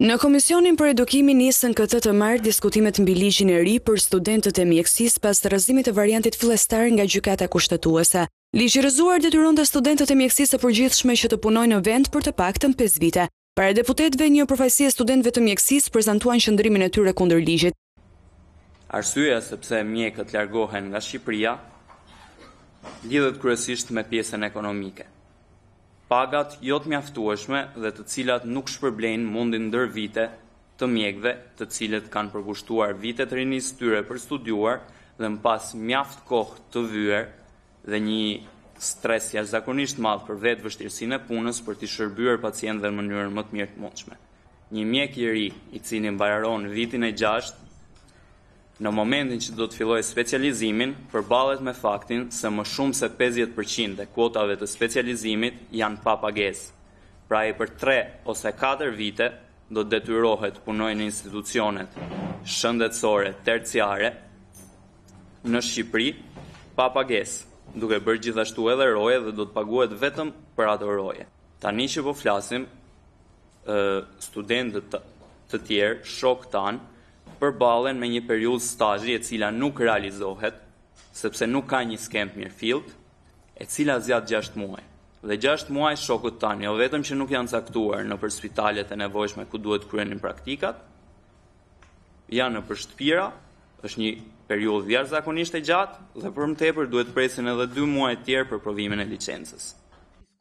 Në Komisionin për Edukimin nisën këtë të martë diskutimet mbi ligjin e ri për studentët e mjekësisë pas rrëzimit të variantit fillestar nga Gjykata Kushtetuese. Ligji i rrëzuar detyronte studentët e mjekësisë së përgjithshme që të punojnë në vend për të paktën pesë vite. Para deputetëve, një përfaqësi e studentëve të mjekësisë prezantuan qëndrimin e tyre kundër ligjit. Arsyeja se pse mjekët largohen nga Shqipëria lidhet kryesisht me pjesën ekonomike. Pagat jo të mjaftueshme dhe të cilat nuk shpërblejnë mundin ndër vite të mjekëve të cilët kanë përkushtuar vite të rinisë së tyre për studiuar dhe më pas mjaft kohë të vyer dhe një stres jashtëzakonisht të madh për vetë vështirësinë e punës për t'i shërbyer pacientëve në mënyrën më të mirë të mundshme. Një mjek i ri, i cili mbaron vitin e gjashtë, në momentin që do të fillojë specializimin, përballet me faktin se më shumë se pesëdhjetë për qind e kuotave të specializimit janë pa pagesë. Pra ai për tre ose katër vite do të detyrohet të punojë në institucionet shëndetësore terciare, në Shqipëri pa pagesë, duke bërë gjithashtu edhe roje dhe do të paguhet vetëm për ato roje. Tani që po flasim, studentë të tjerë, shokë tanë, përballen me një periudhë stazhi e cila nuk realizohet, sepse nuk ka një skemë të mirëfilltë, e cila zgjat gjashtë muaj. Dhe gjashtë muaj shokët tanë jo vetëm që nuk janë caktuar nëpër spitalet e nevojshme ku duhet të kryenin praktikat, janë nëpër shtëpira, është një periudhë jashtëzakonisht e gjatë dhe për më tepër duhet të presin edhe dy muaj të tjerë për provimin e licencës.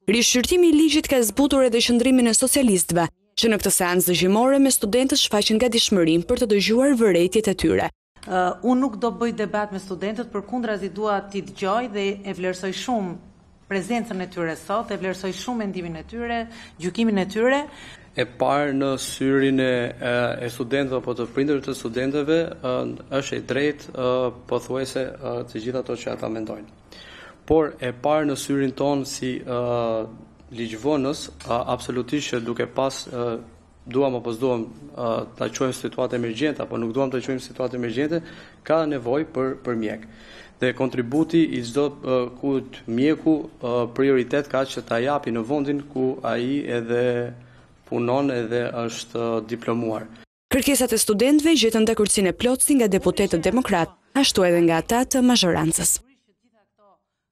Rishqyrtimi i ligjit ka zbutur edhe qëndrimin e socialistëve, që në këtë seancë dëgjimore me studentët shfaqën gatishmëri për të dëgjuar vërejtjet e tyre. Unë nuk do bëj debat me studentët, përkundrazi dua t'i dëgjoj dhe e vlerësoj shumë prezencën e tyre sot, e vlerësoj shumë mendimin e tyre, gjykimin e tyre. E parë në syrin e e studentëve apo të prindërve të studentëve ë është e drejtë ë pothuajse ë të gjithë ato që ata mendojnë. Por e parë në syrin tonë si ë ligjvënës ë absolutisht që duke pas ë duam apo s'duam ta quajmë situatë emergjente apo nuk duam ta quajmë situatë emergjente, ka nevojë për për mjek. Dhe kontributi i çdo kujt mjeku prioritet ka që ta japi në vendin ku ai edhe punon edhe është diplomuar. Kërkesat e studentëve gjetën dakordësinë e plotë si nga deputetët demokratë, ashtu edhe nga ata të mazhorancës.